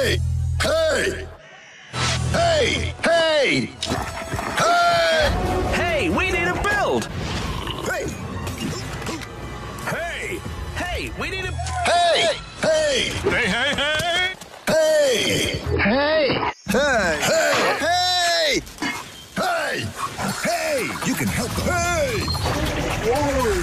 Hey! Hey! Hey! Hey! Hey! Hey, we need a build! Hey! Hey! Hey, we need a. Hey! Hey! Hey, hey, hey! Hey! Hey! Hey! Hey! Hey! Hey! Hey! You can help them. Hey!